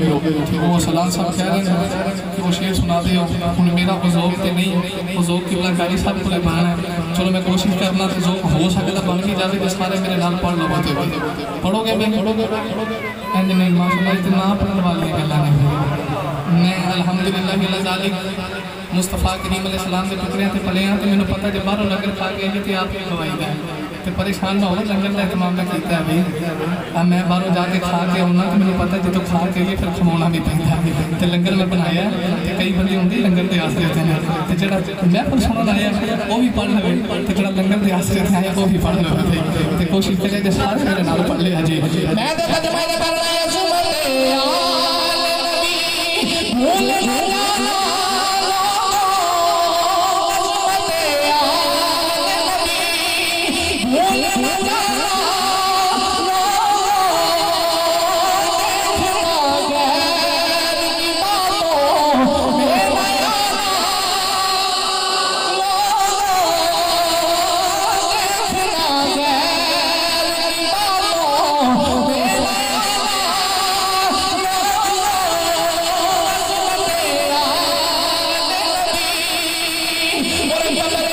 वो सलाम साहब कह रहे हैं कि वो शेर सुना दे हूँ मेरा वो ज़ोक तो नहीं वो ज़ोक की कारी साहब को बना है। चलो मैं कोशिश करना तो ज़ोक हो सकता बन भी जाए तो बारे मेरे नाल पढ़ लो पढ़ोगे मैं? पढ़ोगे नहीं माशाल्लाह इतना पढ़ने वाली गल्ला नहीं मैं अल्हम्दुलिल्लाह मुस्तफ़ा करीम सलाम के टुकड़े से पले हाँ तो मैंने पता जब बाहरों लंगर खा के तो आप ही खवाई है ਤੇ ਪਰੇਸ਼ਾਨ ਨਾ ਹੋਵੇ, ਲੰਗਰ ਦਾ ਇਤਮਾਮ ਮੈਂ ਕੀਤਾ ਵੀ ਆ ਮੈਂ ਬਾਹਰੋਂ ਜਾ ਕੇ ਖਾ ਕੇ ਆਉਣਾ ਤੇ ਮੈਨੂੰ ਪਤਾ ਜਦੋਂ ਖਾ ਕੇ ਇਹ ਫਿਰ ਖਵਾਉਣਾ ਵੀ ਪੈਂਦਾ ਤੇ ਲੰਗਰ ਮੈਂ ਬਣਾਇਆ ਤੇ ਕਈ ਬੰਦੇ ਹੁੰਦੇ ਲੰਗਰ ਦੇ ਆਸਰੇ ਤੇ ਨੇ। ਤੇ ਜਿਹੜਾ ਮੈਂ ਪਰ ਸੁਣਨ ਆਇਆ ਉਹ ਵੀ ਪੜ ਲਵੇ। ਤੇ ਜਿਹੜਾ ਲੰਗਰ ਦੇ ਆਸਰੇ ਤੇ ਆਇਆ, ਉਹ ਵੀ ਪੜ ਲਵੇ। ਤੇ ਕੋਸ਼ਿਸ਼ ਕਰੇ ਤੇ ਸਾਰੇ ਮੇਰੇ ਨਾਲ ਪੜ ਲਿਆ ਜੀ। ਮੈਂ ਤਾਂ ਕਦਮਾਂ ਦਾ ਪੜ ਰਿਹਾ Oh,